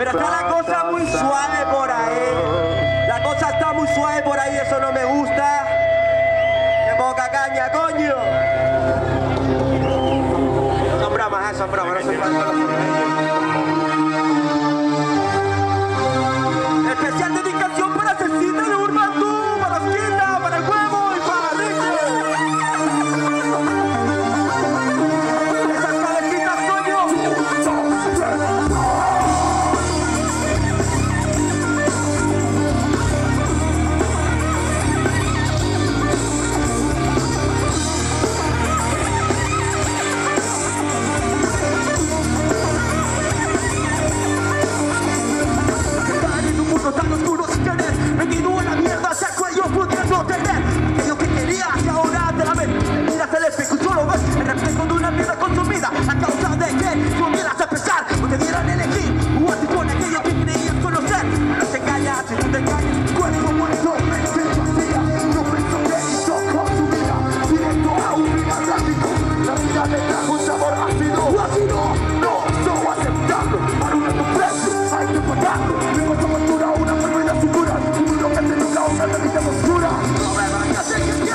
Pero está la cosa muy suave por ahí. La cosa está muy suave por ahí, eso no me gusta. ¡Qué poca caña, coño! Son bromas, eh, son bromas, no son bromas. Forever no me van.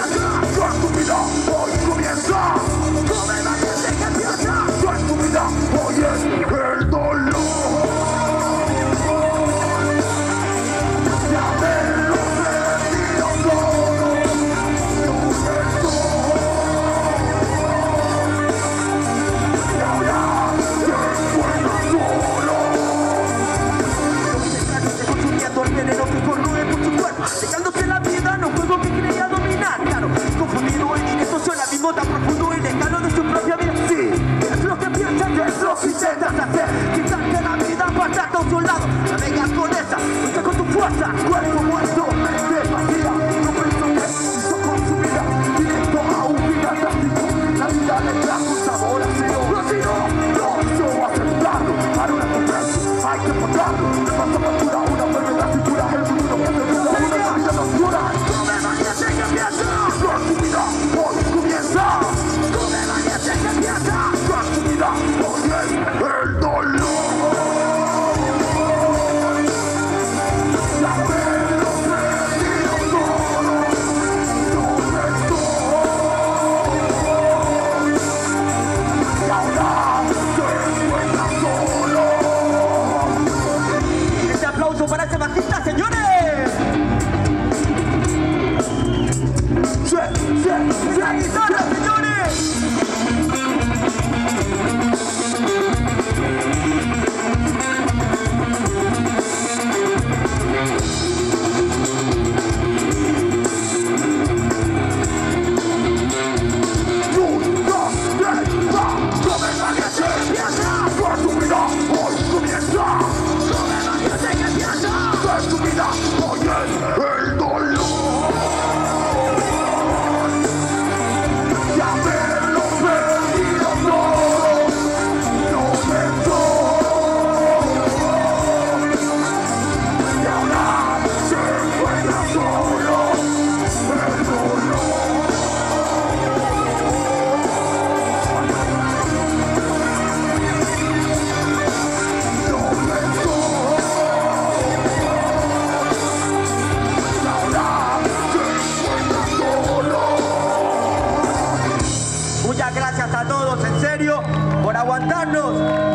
para este bajista, señores. todos, en serio, por aguantarnos.